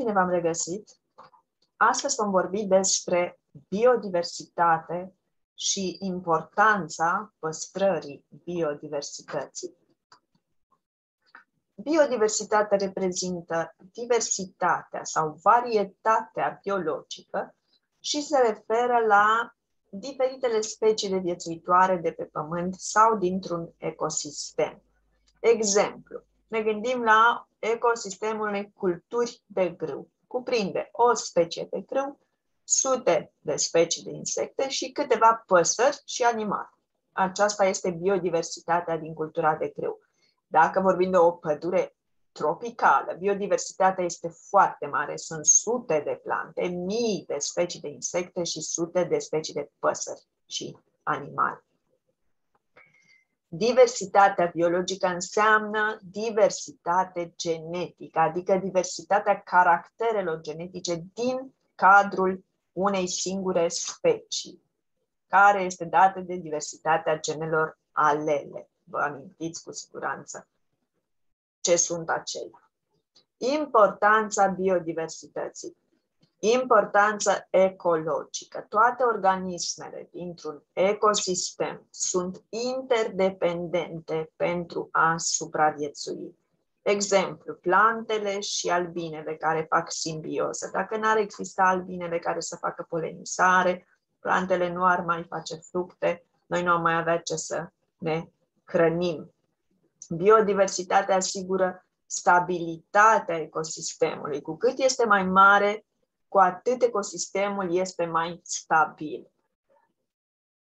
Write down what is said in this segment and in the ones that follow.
Bine v-am regăsit! Astăzi vom vorbi despre biodiversitate și importanța păstrării biodiversității. Biodiversitatea reprezintă diversitatea sau varietatea biologică și se referă la diferitele specii de viețuitoare de pe pământ sau dintr-un ecosistem. Exemplu, ne gândim la ecosistemul unei culturi de grâu. Cuprinde o specie de grâu, sute de specii de insecte și câteva păsări și animale. Aceasta este biodiversitatea din cultura de grâu. Dacă vorbim de o pădure tropicală, biodiversitatea este foarte mare. Sunt sute de plante, mii de specii de insecte și sute de specii de păsări și animale. Diversitatea biologică înseamnă diversitate genetică, adică diversitatea caracterelor genetice din cadrul unei singure specii, care este dată de diversitatea genelor alele. Vă amintiți cu siguranță ce sunt acelea. Importanța biodiversității. Importanță ecologică. Toate organismele dintr-un ecosistem sunt interdependente pentru a supraviețui. Exemplu, plantele și albinele care fac simbioză. Dacă n-ar exista albinele care să facă polenizare, plantele nu ar mai face fructe, noi nu am mai avea ce să ne hrănim. Biodiversitatea asigură stabilitatea ecosistemului. Cu cât este mai mare, cu atât ecosistemul este mai stabil.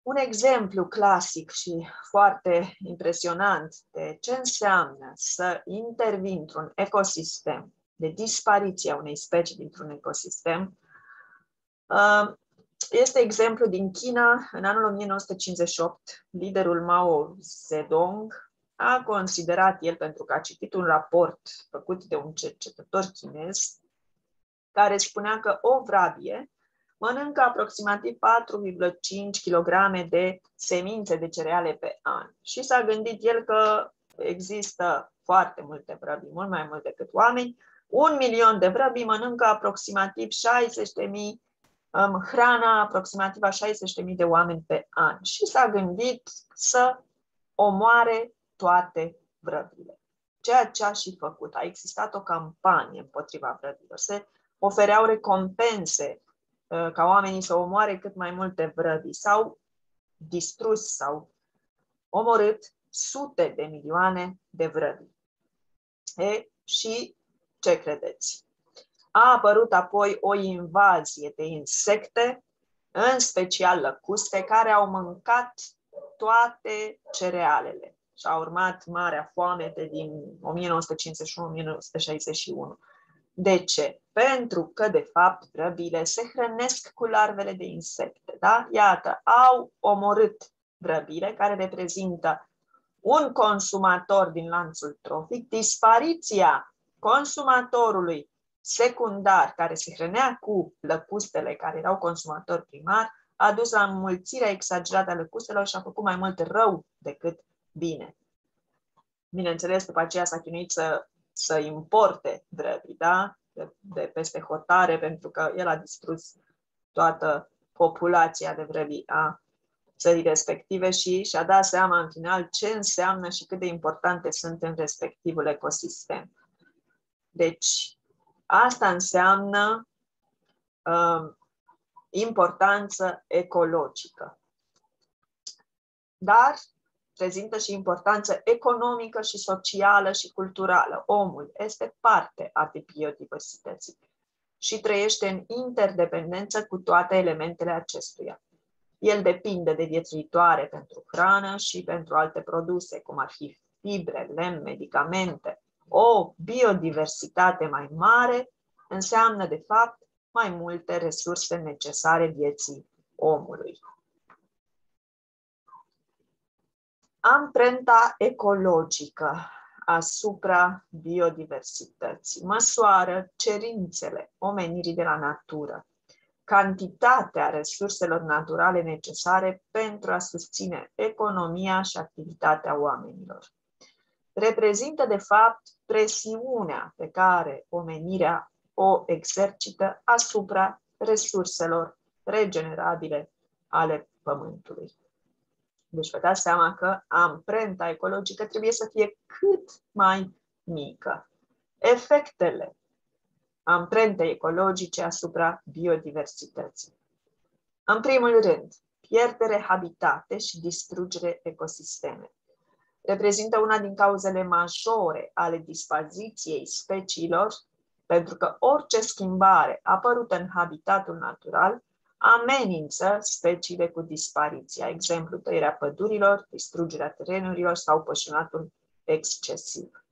Un exemplu clasic și foarte impresionant de ce înseamnă să intervin într-un ecosistem, de dispariția unei specii dintr-un ecosistem, uh, este exemplu din China. În anul 1958, liderul Mao Zedong a considerat el, pentru că a citit un raport făcut de un cercetător chinez, care spunea că o vrabie mănâncă aproximativ 4,5 kg de semințe de cereale pe an. Și s-a gândit el că există foarte multe vrăbii, mult mai mult decât oameni. Un milion de vrăbii mănâncă aproximativ 60.000 um, hrana aproximativ a 60.000 de oameni pe an. Și s-a gândit să omoare toate vrăbile. Ceea ce a și făcut. A existat o campanie împotriva vrăbilor. Se ofereau recompense uh, ca oamenii să omoare cât mai multe vrăbii. S-au distrus sau omorât sute de milioane de vrăbi. E, și ce credeți? A apărut apoi o invazie de insecte, în special lăcuste, care au mâncat toate cerealele. Și a urmat marea foamete din 1951-1961. De ce? Pentru că, de fapt, vrăbile se hrănesc cu larvele de insecte. Da? Iată, au omorât vrăbile, care reprezintă un consumator din lanțul trofic, dispariția consumatorului secundar, care se hrănea cu lăcustele care erau consumatori primari, a dus la înmulțirea exagerată a lăcustelor și a făcut mai mult rău decât bine. Bineînțeles, după aceea s-a chinuit să să importe vrăbii, da? De, de peste hotare, pentru că el a distrus toată populația de vrăbii a țării respective și și-a dat seama în final ce înseamnă și cât de importante sunt în respectivul ecosistem. Deci, asta înseamnă uh, importanță ecologică. Dar prezintă și importanță economică și socială și culturală. Omul este parte a biodiversității și trăiește în interdependență cu toate elementele acestuia. El depinde de viețuitoare pentru hrană și pentru alte produse, cum ar fi fibre, lemn, medicamente. O biodiversitate mai mare înseamnă, de fapt, mai multe resurse necesare vieții omului. Amprenta ecologică asupra biodiversității, măsoară cerințele omenirii de la natură, cantitatea resurselor naturale necesare pentru a susține economia și activitatea oamenilor. Reprezintă, de fapt, presiunea pe care omenirea o exercită asupra resurselor regenerabile ale Pământului. Deci vă dați seama că amprenta ecologică trebuie să fie cât mai mică. Efectele amprentei ecologice asupra biodiversității. În primul rând, pierdere habitate și distrugere ecosisteme. Reprezintă una din cauzele majore ale dispoziției speciilor, pentru că orice schimbare apărută în habitatul natural amenință speciile cu dispariția, exemplu tăierea pădurilor, distrugerea terenurilor sau pășunatul excesiv.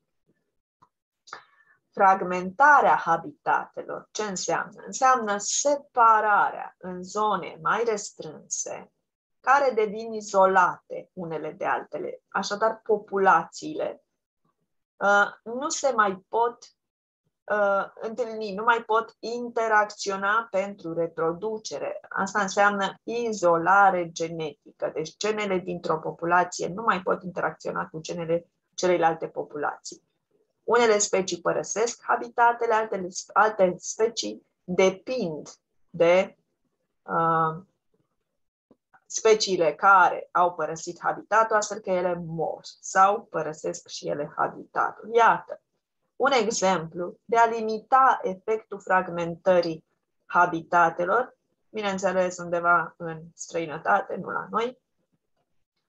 Fragmentarea habitatelor, ce înseamnă? Înseamnă separarea în zone mai restrânse, care devin izolate unele de altele. Așadar, populațiile uh, nu se mai pot uh, întâlni, nu mai pot interacționa pentru reproducere. Asta înseamnă izolare genetică. Deci genele dintr-o populație nu mai pot interacționa cu genele celelalte populații. Unele specii părăsesc habitatele, altele, alte specii depind de uh, speciile care au părăsit habitatul, astfel că ele mor sau părăsesc și ele habitatul. Iată, un exemplu de a limita efectul fragmentării habitatelor, bineînțeles undeva în străinătate, nu la noi,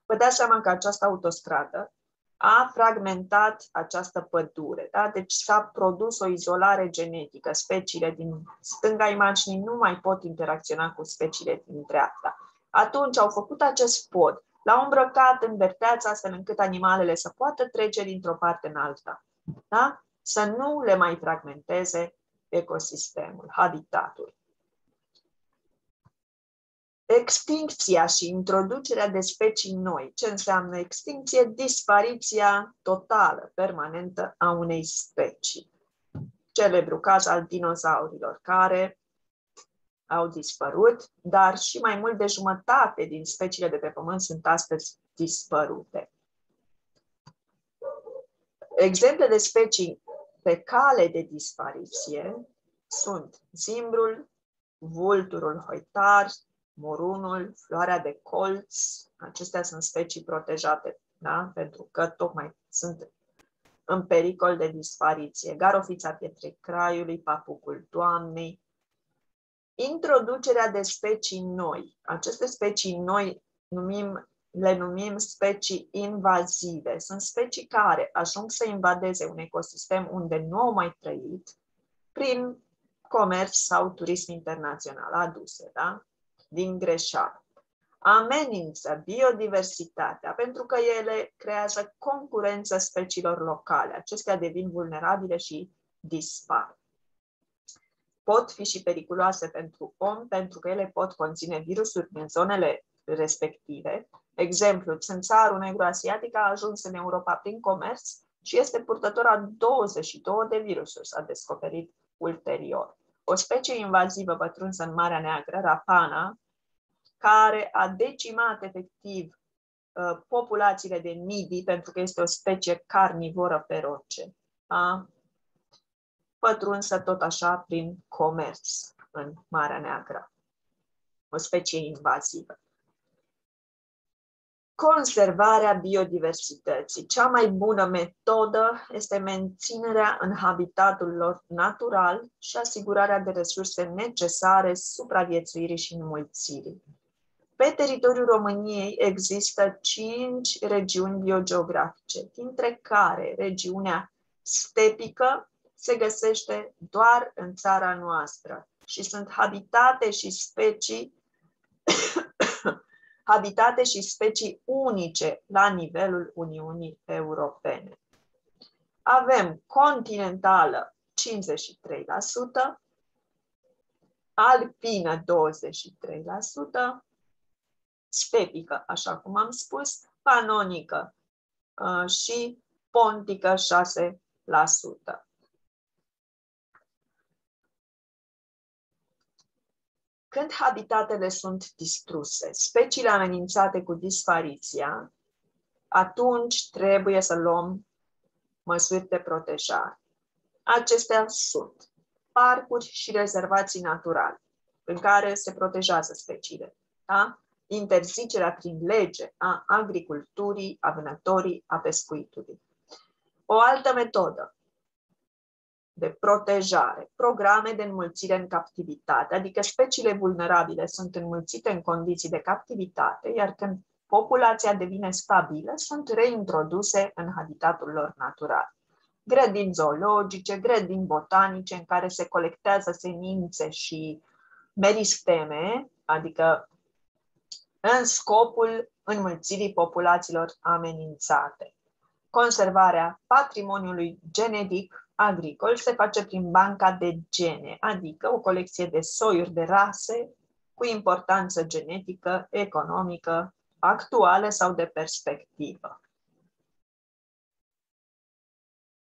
vă dați seama că această autostradă a fragmentat această pădure. Da? Deci s-a produs o izolare genetică. Speciile din stânga imaginii nu mai pot interacționa cu speciile din dreapta. Atunci au făcut acest pod, l-au îmbrăcat în verteață astfel încât animalele să poată trece dintr-o parte în alta. Da? Să nu le mai fragmenteze ecosistemul, habitatul. Extincția și introducerea de specii noi. Ce înseamnă extincție? Dispariția totală, permanentă a unei specii. Celebru caz al dinozaurilor, care au dispărut, dar și mai mult de jumătate din speciile de pe Pământ sunt astăzi dispărute. Exemple de specii pe cale de dispariție sunt zimbrul, vulturul hoitar, morunul, floarea de colț, acestea sunt specii protejate, da? pentru că tocmai sunt în pericol de dispariție. Garofița pietrei craiului, papucul toamnei, introducerea de specii noi. Aceste specii noi numim, le numim specii invazive. Sunt specii care ajung să invadeze un ecosistem unde nu au mai trăit prin comerț sau turism internațional aduse. Da? din greșeală. Amenință biodiversitatea pentru că ele creează concurență speciilor locale. Acestea devin vulnerabile și dispar. Pot fi și periculoase pentru om pentru că ele pot conține virusuri din zonele respective. Exemplu, țânțarul negru asiatic a ajuns în Europa prin comerț și este purtător a 22 de virusuri, s-a descoperit ulterior o specie invazivă pătrunsă în Marea Neagră, rapana, care a decimat efectiv uh, populațiile de midi, pentru că este o specie carnivoră feroce. A pătrunsă tot așa prin comerț în Marea Neagră. O specie invazivă. Conservarea biodiversității. Cea mai bună metodă este menținerea în habitatul lor natural și asigurarea de resurse necesare supraviețuirii și înmulțirii. Pe teritoriul României există cinci regiuni biogeografice, dintre care regiunea stepică se găsește doar în țara noastră și sunt habitate și specii habitate și specii unice la nivelul Uniunii Europene. Avem continentală 53%, alpină 23%, stepică, așa cum am spus, panonică uh, și pontică 6%. Când habitatele sunt distruse, speciile amenințate cu dispariția, atunci trebuie să luăm măsuri de protejare. Acestea sunt parcuri și rezervații naturale în care se protejează speciile. Da? Interzicerea prin lege a agriculturii, a vânătorii, a pescuitului. O altă metodă de protejare, programe de înmulțire în captivitate, adică speciile vulnerabile sunt înmulțite în condiții de captivitate, iar când populația devine stabilă, sunt reintroduse în habitatul lor natural. Grădini zoologice, grădini botanice în care se colectează semințe și meristeme, adică în scopul înmulțirii populațiilor amenințate. Conservarea patrimoniului genetic agricol se face prin banca de gene, adică o colecție de soiuri de rase cu importanță genetică, economică, actuală sau de perspectivă.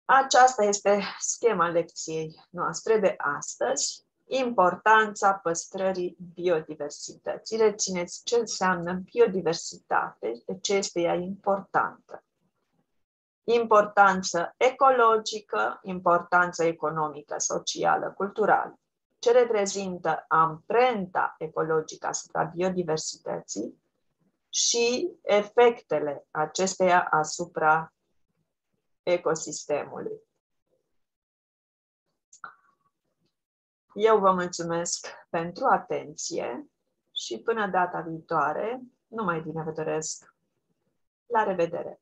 Aceasta este schema lecției noastre de astăzi. Importanța păstrării biodiversității. Rețineți ce înseamnă biodiversitate, de ce este ea importantă importanță ecologică, importanță economică, socială, culturală, ce reprezintă amprenta ecologică asupra biodiversității și efectele acesteia asupra ecosistemului. Eu vă mulțumesc pentru atenție și până data viitoare, numai bine vă doresc. La revedere!